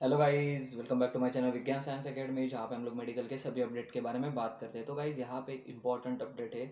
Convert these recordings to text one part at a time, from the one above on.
Hello guys welcome back to my channel Vigyan science academy जहाँ पे हम लोग मेडिकल के सभी अपडेट के बारे में बात करते हैं। तो गाइस यहाँ पे एक इंपॉर्टेंट अपडेट है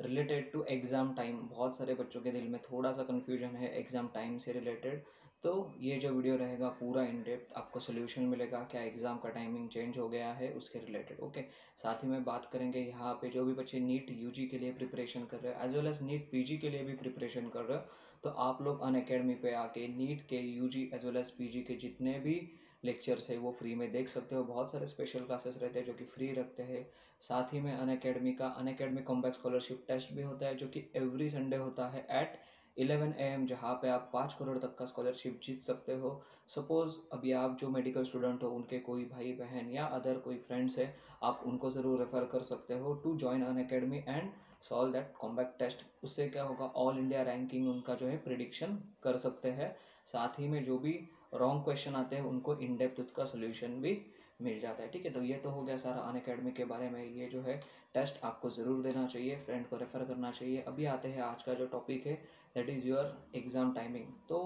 रिलेटेड टू एग्ज़ाम टाइम बहुत सारे बच्चों के दिल में थोड़ा सा कन्फ्यूज़न है एग्ज़ाम टाइम से रिलेटेड तो ये जो वीडियो रहेगा पूरा इन डेप्थ आपको सोल्यूशन मिलेगा, क्या एग्ज़ाम का टाइमिंग चेंज हो गया है, उसके रिलेटेड ओके साथ ही में बात करेंगे यहाँ पे जो भी बच्चे नीट यूजी के लिए प्रिपरेशन कर रहे हैं as well as NEET PG के लिए भी प्रिपरेशन कर रहे हो तो आप लोग अन अकेडमी पे आके नीट के UG as well as PG के जितने भी लेक्चर्स है, वो फ्री में देख सकते हो। बहुत सारे स्पेशल क्लासेस रहते हैं जो कि फ्री रखते हैं। साथ ही में अन अकेडमी का, Unacademy comeback scholarship test भी होता है, जो कि एवरी संडे होता है एट इलेवन एम जहाँ पे आप पाँच करोड़ तक का स्कॉलरशिप जीत सकते हो। सपोज़ अभी आप जो मेडिकल स्टूडेंट हो, उनके कोई भाई बहन या अदर कोई फ्रेंड्स है, आप उनको ज़रूर रेफ़र कर सकते हो to join Unacademy and solve that combat test उससे क्या होगा ऑल इंडिया रैंकिंग उनका जो है प्रिडिक्शन कर सकते हैं। साथ ही में जो भी रॉन्ग क्वेश्चन आते हैं, उनको इन डेप्थ उसका सोल्यूशन भी मिल जाता है, ठीक है? तो ये तो हो गया सारा अन अकेडमी के बारे में। ये जो है टेस्ट आपको ज़रूर देना चाहिए फ्रेंड को रेफ़र करना चाहिए। अभी आते हैं, आज का जो टॉपिक है that is your exam timing तो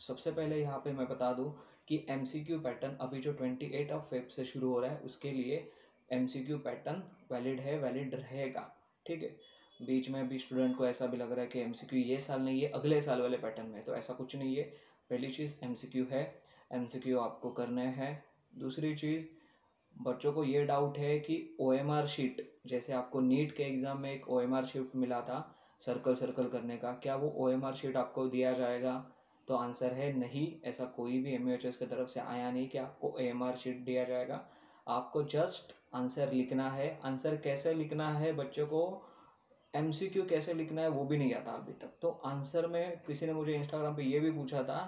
सबसे पहले यहाँ पे मैं बता दूँ कि एमसीक्यू पैटर्न अभी जो ट्वेंटी एट ऑफ़ फेब से शुरू हो रहा है, उसके लिए एमसीक्यू पैटर्न वैलिड है वैलिड रहेगा, ठीक है? बीच में भी स्टूडेंट को ऐसा भी लग रहा है कि एमसीक्यू ये साल नहीं है अगले साल वाले पैटर्न में तो ऐसा कुछ नहीं है। पहली चीज़ एमसीक्यू है एमसीक्यू आपको करने हैं। दूसरी चीज़ बच्चों को ये डाउट है कि ओ एम आर शीट जैसे आपको नीट के एग्ज़ाम में एक ओ एम आर शीट मिला था सर्कल सर्कल करने का, क्या वो ओ एम आर शीट आपको दिया जाएगा? तो आंसर है नहीं, ऐसा कोई भी एम एच एस की तरफ़ से आया नहीं कि आपको ओ एम आर शीट दिया जाएगा। आपको जस्ट आंसर लिखना है। आंसर कैसे लिखना है बच्चों को? एम सी क्यू कैसे लिखना है वो भी नहीं आता अभी तक। तो आंसर में किसी ने मुझे इंस्टाग्राम पे ये भी पूछा था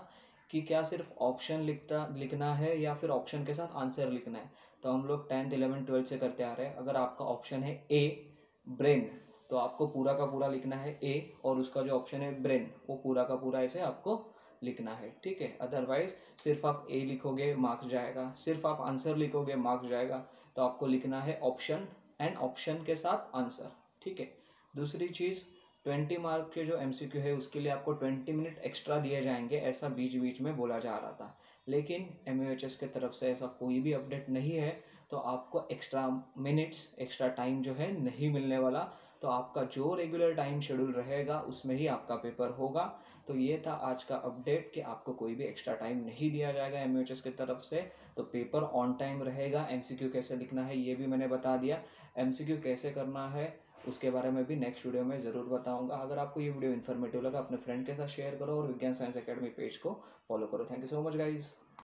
कि क्या सिर्फ़ ऑप्शन लिखता, लिखना है या फिर ऑप्शन के साथ आंसर लिखना है? तो हम लोग टेंथ इलेवन ट्वेल्थ से करते आ रहे हैं। अगर आपका ऑप्शन है ए ब्रेन तो आपको पूरा का पूरा लिखना है ए और उसका जो ऑप्शन है ब्रेन वो पूरा का पूरा ऐसे आपको लिखना है। ठीक है? अदरवाइज़ सिर्फ़ आप ए लिखोगे मार्क्स जाएगा। सिर्फ़ आप आंसर लिखोगे मार्क्स जाएगा। तो आपको लिखना है ऑप्शन एंड ऑप्शन के साथ आंसर ठीक है? दूसरी चीज़ ट्वेंटी मार्क के जो एमसीक्यू है, उसके लिए आपको ट्वेंटी मिनट एक्स्ट्रा दिए जाएँगे, ऐसा बीच बीच में बोला जा रहा था। लेकिन एम के तरफ़ से ऐसा कोई भी अपडेट नहीं है तो आपको एक्स्ट्रा मिनट्स एक्स्ट्रा टाइम जो है नहीं मिलने वाला। तो आपका जो रेगुलर टाइम शेड्यूल रहेगा, उसमें ही आपका पेपर होगा। तो ये था आज का अपडेट कि आपको कोई भी एक्स्ट्रा टाइम नहीं दिया जाएगा एम की तरफ़ से। तो पेपर ऑन टाइम रहेगा एमसीक्यू कैसे लिखना है, ये भी मैंने बता दिया। एमसीक्यू कैसे करना है उसके बारे में भी नेक्स्ट वीडियो में ज़रूर बताऊँगा। अगर आपको ये वीडियो इन्फॉर्मेटिव लगा, अपने फ्रेंड के साथ शेयर करो और विज्ञान साइंस अकेडमी पेज को फॉलो करो। Thank you so much guys